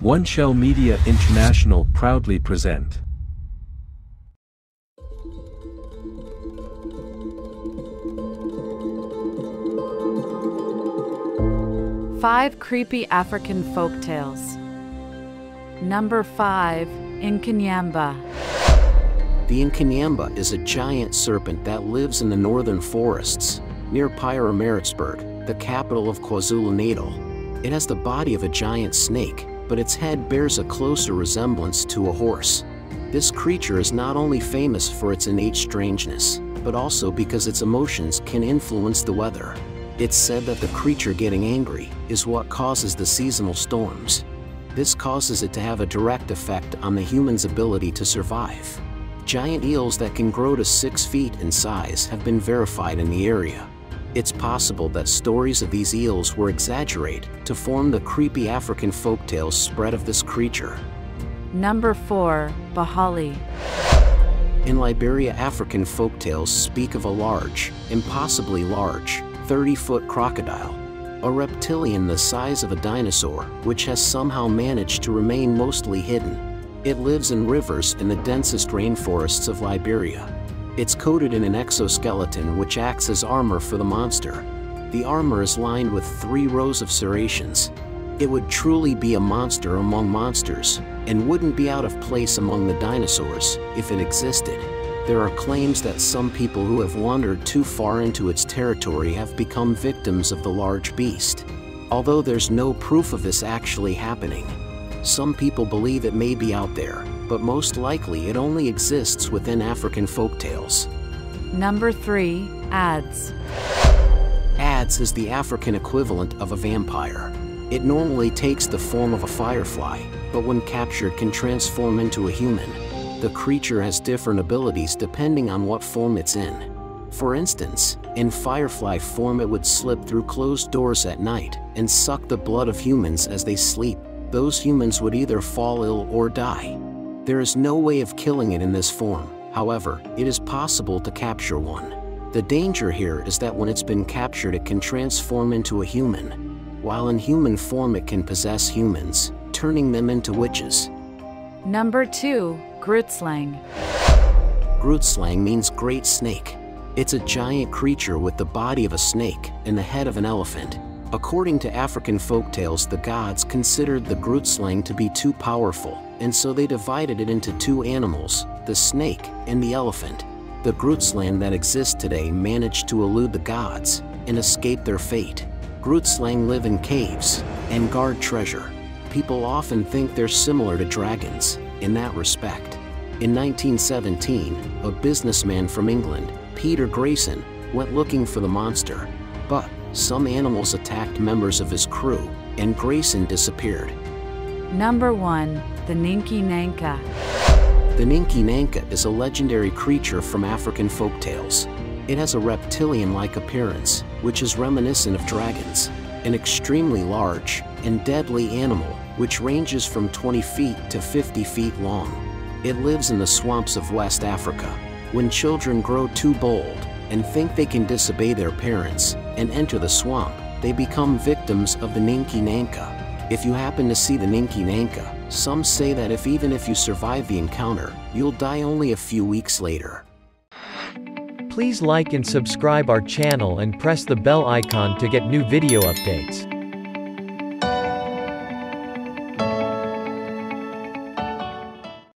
One Shell Media International proudly present. Five creepy African folktales. Number five, Inkanyamba. The Inkanyamba is a giant serpent that lives in the northern forests, near Pietermaritzburg, the capital of KwaZulu-Natal. It has the body of a giant snake, but its head bears a closer resemblance to a horse. This creature is not only famous for its innate strangeness, but also because its emotions can influence the weather. It's said that the creature getting angry is what causes the seasonal storms. This causes it to have a direct effect on the human's ability to survive. Giant eels that can grow to 6 feet in size have been verified in the area. It's possible that stories of these eels were exaggerated to form the creepy African folktales spread of this creature. Number four, Gbahali. In Liberia, African folktales speak of a large, impossibly large, 30-foot crocodile, a reptilian the size of a dinosaur, which has somehow managed to remain mostly hidden. It lives in rivers in the densest rainforests of Liberia. It's coated in an exoskeleton which acts as armor for the monster. The armor is lined with three rows of serrations. It would truly be a monster among monsters, and wouldn't be out of place among the dinosaurs if it existed. There are claims that some people who have wandered too far into its territory have become victims of the large beast. Although there's no proof of this actually happening. Some people believe it may be out there, but most likely it only exists within African folktales. Number three, Adze. Adze is the African equivalent of a vampire. It normally takes the form of a firefly, but when captured can transform into a human. The creature has different abilities depending on what form it's in. For instance, in firefly form it would slip through closed doors at night and suck the blood of humans as they sleep. Those humans would either fall ill or die. There is no way of killing it in this form, however, it is possible to capture one. The danger here is that when it's been captured it can transform into a human. While in human form it can possess humans, turning them into witches. Number two, Grootslang. Grootslang means great snake. It's a giant creature with the body of a snake and the head of an elephant. According to African folktales, the gods considered the Grootslang to be too powerful, and so they divided it into two animals, the snake and the elephant. The Grootslang that exists today managed to elude the gods and escape their fate. Grootslang live in caves and guard treasure. People often think they're similar to dragons in that respect. In 1917, a businessman from England, Peter Grayson, went looking for the monster, but some animals attacked members of his crew, and Grayson disappeared. Number one, the Ninki Nanka. The Ninki Nanka is a legendary creature from African folktales. It has a reptilian-like appearance, which is reminiscent of dragons, an extremely large and deadly animal which ranges from 20 feet to 50 feet long. It lives in the swamps of West Africa. When children grow too bold and think they can disobey their parents and enter the swamp, they become victims of the Ninki Nanka. If you happen to see the Ninki Nanka, some say that if even if you survive the encounter, you'll die only a few weeks later. Please like and subscribe our channel and press the bell icon to get new video updates.